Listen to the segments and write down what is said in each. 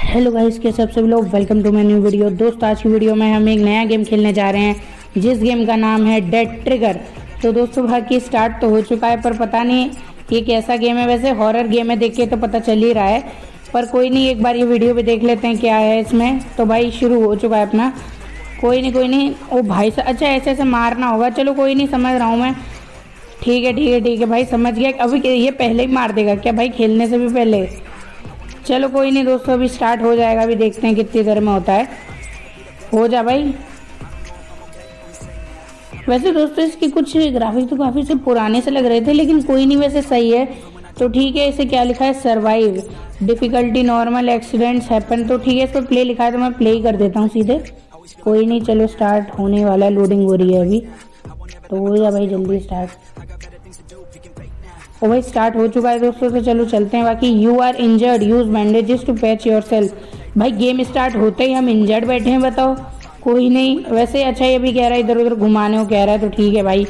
Hello guys के सब सभी लोग? Welcome to my new video दोस्त, आज की वीडियो में हम एक नया गेम खेलने जा रहे हैं, जिस गेम का नाम है डेड ट्रिगर तो दोस्तों बाकी स्टार्ट तो हो चुका है, पर पता नहीं ये कैसा गेम है। वैसे हॉरर गेम है देख के तो पता चल ही रहा है, पर कोई नहीं, एक बार ये वीडियो भी देख लेते हैं क्या है इसमें। तो भाई, शुरू हो चुका है अपना। कोई नहीं कोई नहीं। ओ भाई सा अच्छा ऐसे ऐसे मारना होगा। चलो, कोई नहीं, समझ रहा हूँ मैं। ठीक है ठीक है ठीक है, भाई, समझ गया। अभी ये पहले ही मार देगा क्या भाई? खेलने से भी पहले। चलो कोई नहीं दोस्तों, अभी स्टार्ट हो जाएगा, अभी देखते हैं कितनी देर में होता है। हो जा भाई। वैसे दोस्तों, इसकी कुछ ग्राफिक तो काफ़ी से पुराने से लग रहे थे, लेकिन कोई नहीं, वैसे सही है। तो ठीक है, इसे क्या लिखा है? Survive difficulty normal accidents happen तो ठीक है इस पर प्ले लिखा है तो मैं प्ले ही कर देता हूँ सीधे। कोई नहीं, चलो स्टार्ट होने वाला है लोडिंग हो रही है अभी। तो हो जा भाई, जल्दी स्टार्ट ओ भाई स्टार्ट हो चुका है दोस्तों तो चलो चलते हैं। बाकी you are injured use bandages to patch yourself भाई गेम स्टार्ट होते ही हम इंजर्ड बैठे हैं, बताओ। कोई नहीं, वैसे अच्छा ये भी कह रहा है इधर उधर घुमाने को कह रहा है तो ठीक है भाई।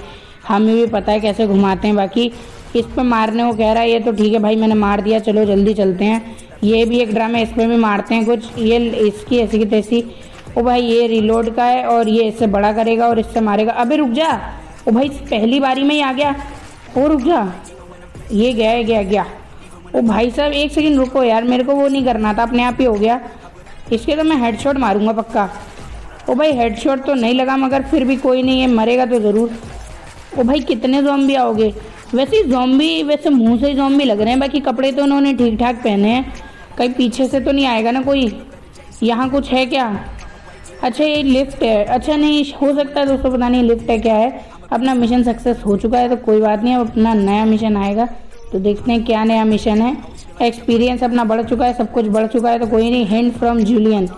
हमें भी पता है कैसे घुमाते हैं, बाकी इस पर मारने को कह रहा है ये तो ठीक है भाई, मैंने मार दिया, चलो जल्दी चलते हैं। ये भी एक ड्रामा इस पर भी मारते हैं कुछ। ये, इसकी ऐसी की तैसी। ओ भाई, ये रिलोड का है और ये इससे बड़ा करेगा और इससे मारेगा। अबे, रुक जा। ओ भाई, पहली बारी में ही आ गया। ओ, रुक जा। ये गया गया गया। ओ भाई साहब, एक सेकंड रुको यार, मेरे को वो नहीं करना था, अपने आप ही हो गया। इसके तो मैं हेडशॉट मारूँगा पक्का। ओ भाई हेडशॉट तो नहीं लगा, मगर फिर भी कोई नहीं है, मरेगा तो ज़रूर। ओ भाई, कितने जोम्बी आओगे? वैसे जोम्बी वैसे मुँह से जोम्बी लग रहे हैं, बाकी कपड़े तो उन्होंने ठीक ठाक पहने हैं। कहीं पीछे से तो नहीं आएगा ना कोई? यहाँ कुछ है क्या? अच्छा ये लिफ्ट है। अच्छा नहीं, हो सकता है दोस्तों, पता नहीं लिफ्ट है क्या है। अपना मिशन सक्सेस हो चुका है तो कोई बात नहीं, अब अपना नया मिशन आएगा। तो देखते हैं क्या नया मिशन है। एक्सपीरियंस अपना बढ़ चुका है, सब कुछ बढ़ चुका है तो कोई नहीं hint from Julian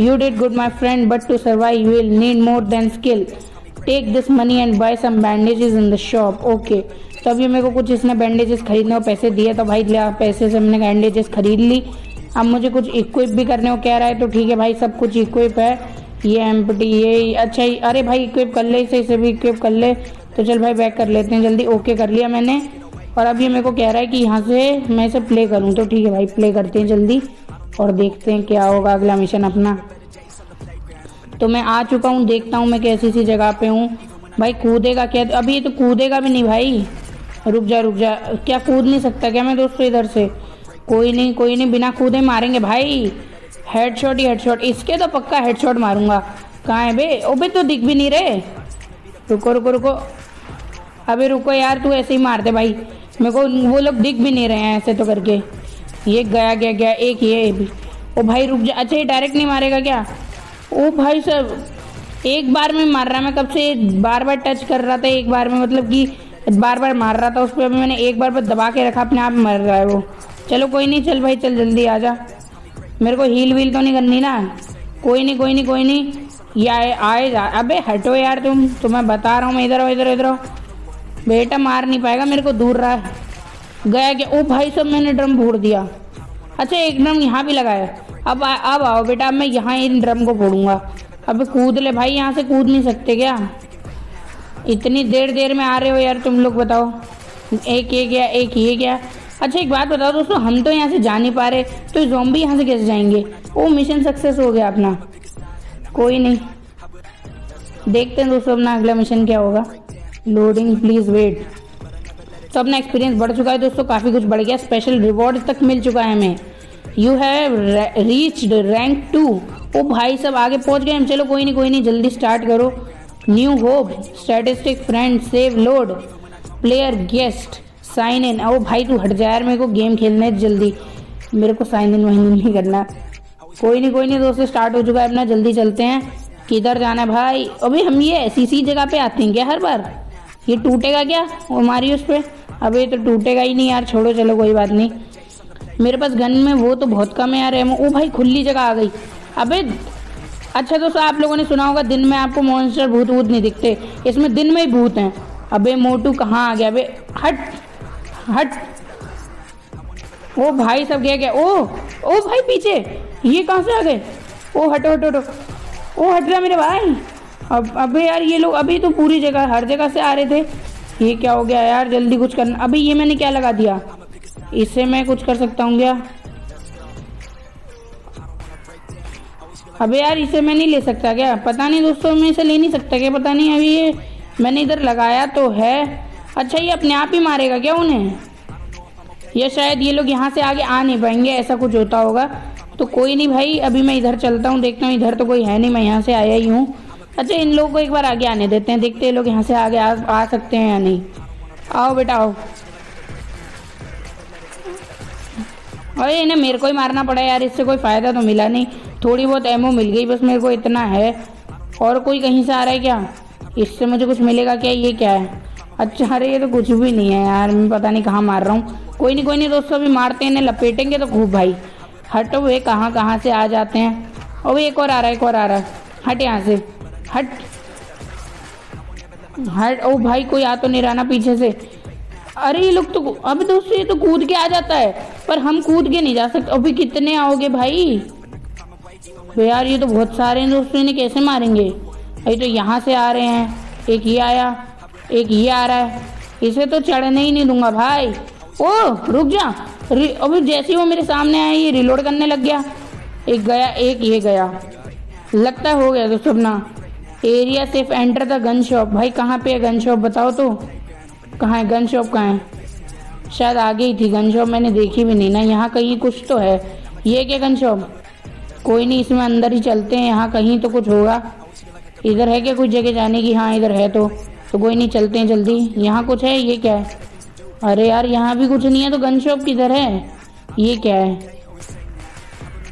you did good my friend but to survive you will need more than skill take this money and buy some bandages in the shop okay तो अभी मेरे को कुछ इसने बैंडेजेस खरीदने को पैसे दिए तो भाई लिया पैसे से हमने बैंडेजेस खरीद ली। अब मुझे कुछ इक्विप भी करने को कह रहा है तो ठीक है भाई, सब कुछ इक्विप है। ये एम्पटी ये अच्छा अरे भाई इक्विप कर ले, इसे इसे भी इक्विप कर ले। तो चल भाई बैक कर लेते हैं, जल्दी ओके कर लिया मैंने। और अब ये मेरे को कह रहा है कि यहाँ से मैं इसे प्ले करूँ तो ठीक है भाई प्ले करते हैं जल्दी। और देखते हैं क्या होगा अगला मिशन अपना। तो मैं आ चुका हूँ, देखता हूँ मैं कैसी सी जगह पे हूँ। भाई, कूदेगा क्या? अभी ये तो कूदेगा भी नहीं भाई। रुक जा रुक जा। क्या कूद नहीं सकता क्या मैं दोस्तों इधर से? कोई नहीं कोई नहीं, बिना कूदे मारेंगे भाई। हेडशॉट ही हेडशॉट इसके तो पक्का हेडशॉट मारूँगा. कहाँ है बे? ओबे तो दिख भी नहीं रहे. रुको रुको रुको. अबे रुको यार, तू ऐसे ही मार दे भाई. मेरे को वो लोग दिख भी नहीं रहे हैं ऐसे तो करके. ये गया गया गया. एक ये भी. ओ भाई, रुक जा. अच्छा ये डायरेक्ट नहीं मारेगा क्या? ओ भाई सब एक बार में मार रहा मैं कब से बार बार टच कर रहा था एक बार में? मतलब कि बार बार मार रहा था. उस पर अभी मैंने एक बार पर दबा के रखा. अपने आप मर रहा है वो. चलो, कोई नहीं. चल भाई, चल जल्दी आ जा. मेरे को हील वील तो नहीं करनी ना। कोई नहीं कोई नहीं कोई नहीं। ये आए जा। अबे हटो यार तुम। तो मैं बता रहा हूँ मैं इधर इधर इधर बेटा मार नहीं पाएगा मेरे को दूर रहा है। गया क्या? ओ भाई सब मैंने ड्रम फोड़ दिया। अच्छा एक ड्रम यहाँ भी लगाया। अब आ, अब आओ बेटा अब मैं यहाँ इन ड्रम को फोड़ूँगा। अब कूद ले भाई यहाँ से कूद नहीं सकते क्या? इतनी देर देर में आ रहे हो यार तुम लोग बताओ। एक ये क्या एक ये गया अच्छा एक बात बताओ दोस्तों, हम तो यहाँ से जा नहीं पा रहे तो जोम्बी यहाँ से कैसे जाएँगे? वो मिशन सक्सेस हो गया अपना। कोई नहीं। देखते हैं दोस्तों अपना अगला मिशन क्या होगा। लोडिंग प्लीज़ वेट तो अपना एक्सपीरियंस बढ़ चुका है दोस्तों, काफ़ी कुछ बढ़ गया। स्पेशल रिवॉर्ड तक मिल चुका है हमें। You have reached rank two ओ भाई सब आगे पहुँच गए हम। चलो कोई नहीं कोई नहीं, जल्दी स्टार्ट करो। New hope statistic friend save load player guest sign in ओ भाई, तू हट जा यार, मेरे को गेम खेलना है जल्दी। मेरे को साइन इन वाइन नहीं करना। कोई नहीं कोई नहीं, दोस्तों स्टार्ट हो चुका है अपना, जल्दी चलते हैं। किधर जाना है भाई? अभी हम ये ऐसी सी जगह पे आते हैं क्या हर बार? ये टूटेगा क्या? वो हमारी उस पर अब, ये तो टूटेगा ही नहीं यार, छोड़ो, चलो, कोई बात नहीं। मेरे पास गन में वो तो बहुत कम है यार एमो ओ भाई, खुली जगह आ गई। अबे अच्छा दोस्तों, आप लोगों ने सुना होगा, दिन में आपको मॉन्स्टर भूत भूत नहीं दिखते। इसमें दिन में ही भूत हैं। अबे, मोटू कहाँ आ गया? अबे, हट। हट। ओ भाई सब गया गया ओ ओ भाई पीछे, ये कहाँ से आ गए? ओ, हटो हटो हटो। ओ, हट रहा मेरे भाई। अब, अबे यार, ये लोग अभी तो पूरी जगह, हर जगह से आ रहे थे। ये क्या हो गया यार, जल्दी कुछ करना। अभी ये मैंने क्या लगा दिया? इससे मैं कुछ कर सकता हूँ क्या? अबे यार, इसे मैं नहीं ले सकता क्या? पता नहीं दोस्तों, मैं इसे ले नहीं सकता क्या? पता नहीं, अभी ये मैंने इधर लगाया तो है। अच्छा ये अपने आप ही मारेगा क्या उन्हें? या शायद ये लोग यहाँ से आगे आ नहीं पाएँगे ऐसा कुछ होता होगा। तो कोई नहीं भाई अभी मैं इधर चलता हूँ देखता हूँ इधर तो कोई है नहीं मैं यहाँ से आया ही हूँ। अच्छा इन लोगों को एक बार आगे आने देते हैं देखते हैं लोग यहाँ से आगे आ, आ सकते हैं या नहीं। आओ बेटा आओ। अरे इन्हें मेरे को ही मारना पड़ा यार इससे कोई फ़ायदा तो मिला नहीं। थोड़ी बहुत एमओ मिल गई बस मेरे को इतना है। और कोई कहीं से आ रहा है क्या? इससे मुझे कुछ मिलेगा क्या? ये क्या है? अच्छा अरे ये तो कुछ भी नहीं है यार, मैं पता नहीं कहाँ मार रहा हूँ। कोई नहीं कोई नहीं, दोस्तों, अभी मारते हैं लपेटेंगे तो खूब भाई। हटो वे कहाँ कहाँ से आ जाते हैं। और एक और आ रहा है, एक और आ रहा है। हट यहाँ से, हट। हट, ओ भाई, कोई आ तो नहीं रहा ना पीछे से। अरे ये लोग तो अभी दोस्तों, ये तो कूद के आ जाता है, पर हम कूद के नहीं जा सकते। अभी कितने आओगे भाई? तो यार, ये तो बहुत सारे हैं दोस्तों, इन्हें कैसे मारेंगे? अभी तो यहाँ से आ रहे हैं, एक ये आया। एक ये आ रहा है। इसे तो चढ़ने ही नहीं दूँगा भाई। ओ, रुक जा। अभी जैसे ही वो मेरे सामने आया, ये रिलोड करने लग गया। एक गया, एक ये गया। लगता हो गया दोस्तों अपना एरिया सिर्फ़ एंटर द गन शॉप भाई, कहाँ पे है गन शॉप बताओ तो। कहाँ है? गन शॉप कहाँ है? शायद आगे ही थी। गन शॉप मैंने देखी भी नहीं ना। यहाँ कहीं कुछ तो है। ये क्या गन शॉप कोई नहीं, इसमें अंदर ही चलते हैं। यहाँ कहीं तो कुछ होगा। इधर है क्या कुछ जगह जाने की? हाँ इधर है तो। तो कोई नहीं, चलते हैं जल्दी। यहाँ कुछ है, ये क्या है? अरे यार, यहाँ भी कुछ नहीं है तो गन शॉप किधर है? ये क्या है?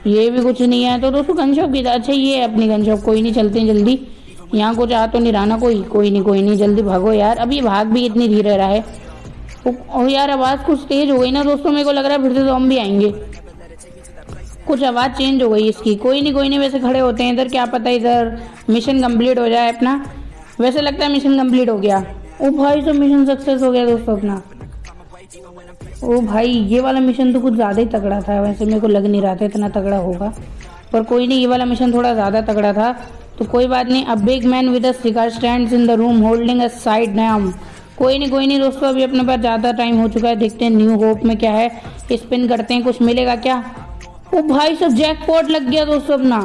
ये भी कुछ नहीं है तो दोस्तों गन शॉप किधर? अच्छा ये है अपनी गन शॉप कोई नहीं, चलते हैं जल्दी। यहाँ कुछ आ तो नहीं रहा ना कोई। कोई नहीं कोई नहीं, जल्दी भागो यार। अभी भाग भी इतनी धीरे रहा है। और यार, आवाज़ कुछ तेज हो गई ना दोस्तों, मेरे को लग रहा है फिर से तो हम भी आएँगे। कुछ आवाज़ चेंज हो गई इसकी। कोई नहीं कोई नहीं, वैसे खड़े होते हैं इधर, क्या पता इधर मिशन कंप्लीट हो जाए अपना। वैसे लगता है मिशन कंप्लीट हो गया। ओ भाई तो मिशन सक्सेस हो गया दोस्तों अपना। ओ भाई, ये वाला मिशन तो कुछ ज़्यादा ही तगड़ा था। वैसे मेरे को लग नहीं रहा था इतना तगड़ा होगा। पर कोई नहीं, ये वाला मिशन थोड़ा ज़्यादा तगड़ा था। तो कोई बात नहीं अब big man with cigar stand in the room holding a sidearm कोई नहीं कोई नहीं दोस्तों, अभी अपने पास ज़्यादा टाइम हो चुका है। देखते हैं न्यू होप में क्या है। स्पिन करते हैं, कुछ मिलेगा क्या? ओ भाई, सब जैकपॉट लग गया दोस्तों अपना।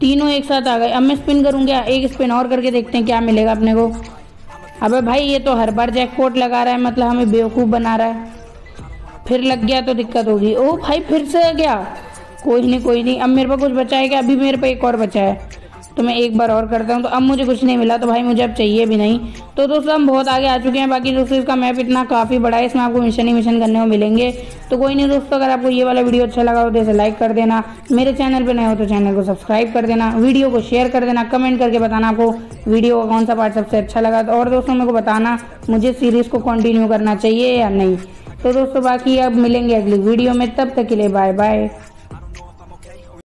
तीनों एक साथ आ गए। अब मैं स्पिन करूँगा, एक स्पिन और करके देखते हैं क्या मिलेगा अपने को। अबे भाई, ये तो हर बार जैकपॉट लगा रहा है मतलब हमें बेवकूफ़ बना रहा है। फिर लग गया तो दिक्कत होगी। ओ भाई, फिर से गया। कोई नहीं कोई नहीं। अब मेरे पास कुछ बचा है क्या? अभी मेरे पास एक और बचा है। तो मैं एक बार और करता हूँ। तो अब मुझे कुछ नहीं मिला तो भाई मुझे अब चाहिए भी नहीं। तो दोस्तों, हम बहुत आगे आ चुके हैं। बाकी दोस्तों, इसका मैप इतना काफ़ी बड़ा है, इसमें आपको मिशन ही मिशन करने को मिलेंगे। तो कोई नहीं दोस्तों, अगर आपको ये वाला वीडियो अच्छा लगा हो तो इसे लाइक कर देना। मेरे चैनल पर नए हो तो चैनल को सब्सक्राइब कर देना। वीडियो को शेयर कर देना कमेंट करके बताना आपको वीडियो का कौन सा पार्ट सबसे अच्छा लगा। तो और दोस्तों, मेरे को बताना, मुझे सीरीज़ को कंटिन्यू करना चाहिए या नहीं। तो दोस्तों, बाकी अब मिलेंगे अगली वीडियो में। तब तक के लिए बाय बाय